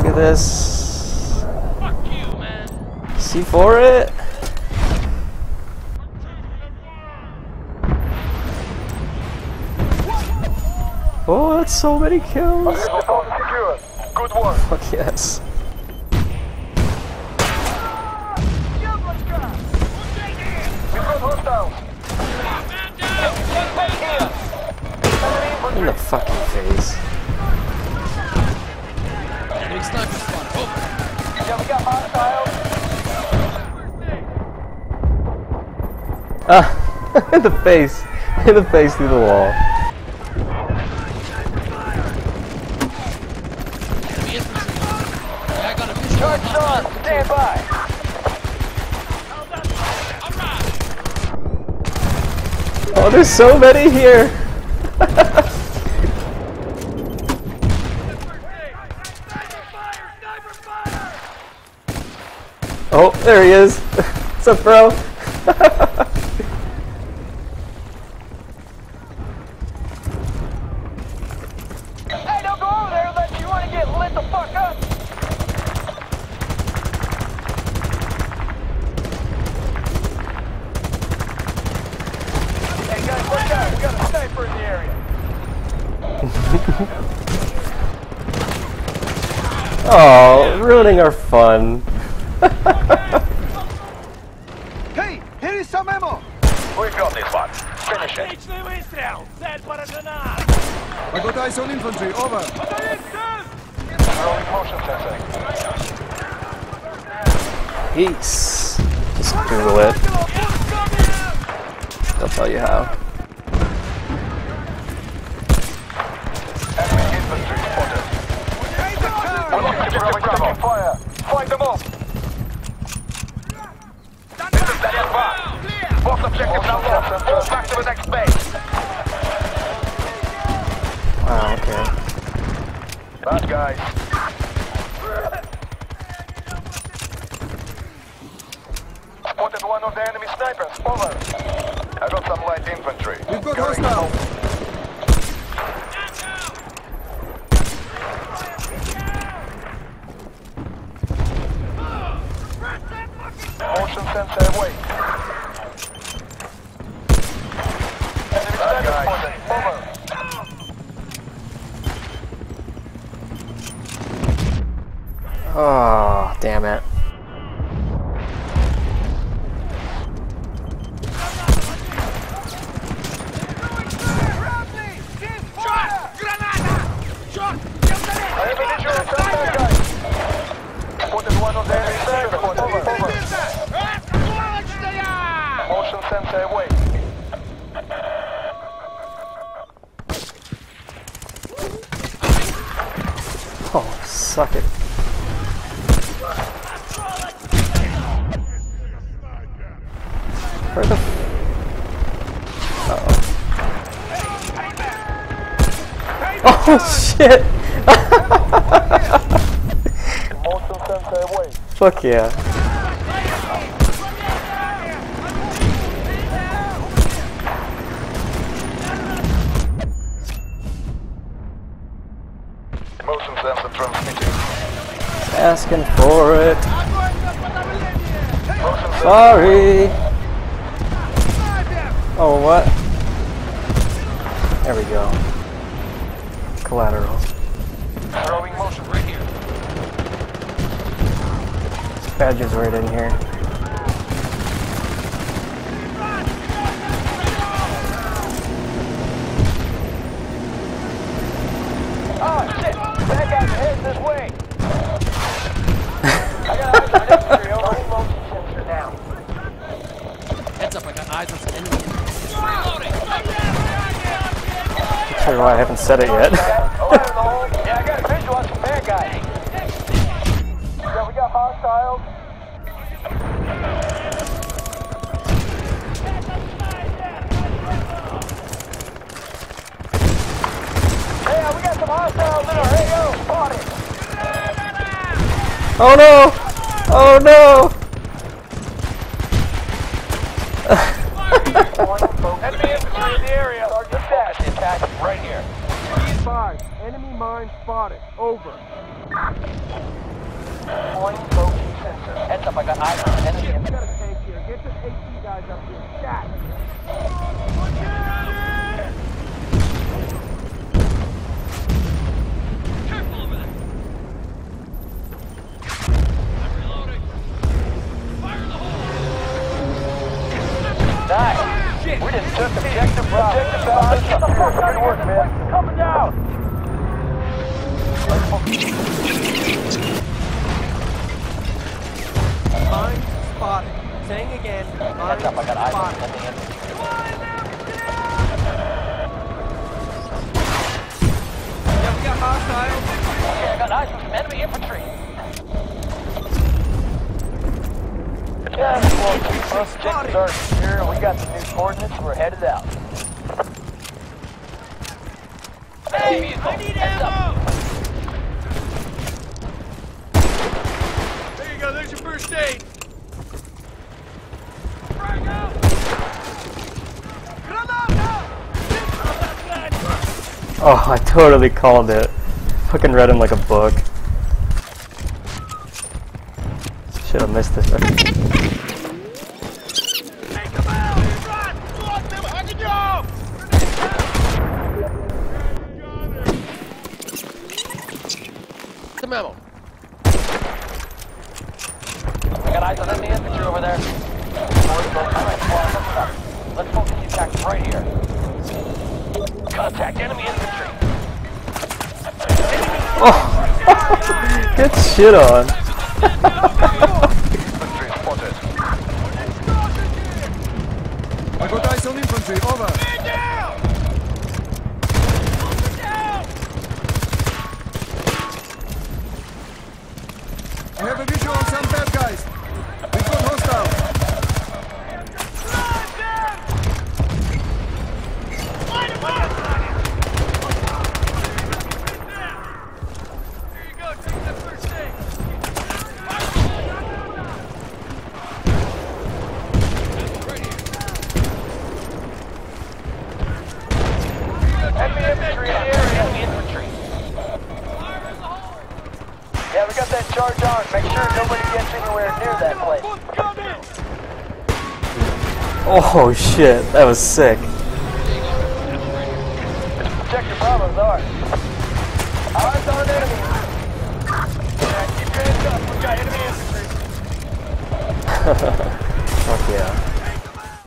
look at this. Fuck you, man. See for it. Oh, that's so many kills. Good work. Fuck yes. We've got hostiles. Man down. In the fucking face. Enemy sniper spotted. Over. Yeah, we got hostiles. Ah, in the face. In the face through the wall. Oh, there's so many here. oh, there he is. What's up, bro? Hey, don't go over there unless you want to get lit the fuck up. Hey guys, watch out. We got a sniper in the area. Oh, ruining our fun. Hey, here is some ammo. We've got this one. Finish it. I got eyes on infantry. Over. Throwing motion sensor. Peace. Just Google it. They'll tell you how. Enemy infantry spotted. We're Objective Bravo. Fire. Move back to the. Wow, okay. Bad guys. Spotted one of the enemy snipers. Over. I got some light infantry. We've got Going hostiles. Motion sensor away. Enemy sniper spotted. Over. Oh, damn it. I have a visual on some bad guys. Spotted one of the enemy snipers. Over. Over. Motion sensor away. Oh, suck it. Where the f- Uh-oh. Oh, shit! Motion sensor away. Fuck yeah. Motion sensor transmitting. Asking for it. Sorry. Oh, what? There we go. Collateral. throwing motion. Right here. Badger's right in here. Oh shit! That guy's heading this way. I got eyes on infantry. Over. Motion sensor down. Heads up, I got eyes on some enemy. Reloading. Not sure why I haven't said it yet. Oh, in the oh, hole. Yeah, I got a visual on some bad guys. Yeah, we got hostiles. Hey, we got some hostiles in our AO. Spotted. oh no! Oh no! Enemy infantry in the area. Sergeant Focus the attack right here. Be advised. Enemy mine spotted. Over. eyes on enemy. Get the AT guys up here. Stat. Careful over there. I'm reloading. Fire in the hole. Nice. We just took objective Bravo. Objective Bravo. Get the fuck out of man. Coming down. Mine spotted. Saying again, mine Heads up, I got eyes on spotted. Yeah, we got hostiles. Yeah, I got eyes on some enemy infantry. Yeah, well, keep us objectives are secure, we got the new coordinates. We're headed out. Hey, I need ammo! There you go. First aid. Oh, I totally called it. Fucking read him like a book. Should have missed it. The memo. I got eyes on enemy infantry over there. Boys, go come in. Come on, come on. Let's focus the attack right here. Contact enemy infantry. Oh! Get shit on. Infantry spotted. I got eyes on infantry. Over. I have a visual on some bad guys. We've got hostiles. There you go. Take that first aid. Right here. Enemy infantry in the area. Enemy infantry. Fire in the hole. Yeah, we got that charge on. Make sure nobody gets anywhere near that place. Oh shit, that was sick. Objective Bravo's ours. Eyes on enemy. Yeah, keep your hands up. We got enemy infantry. Fuck yeah.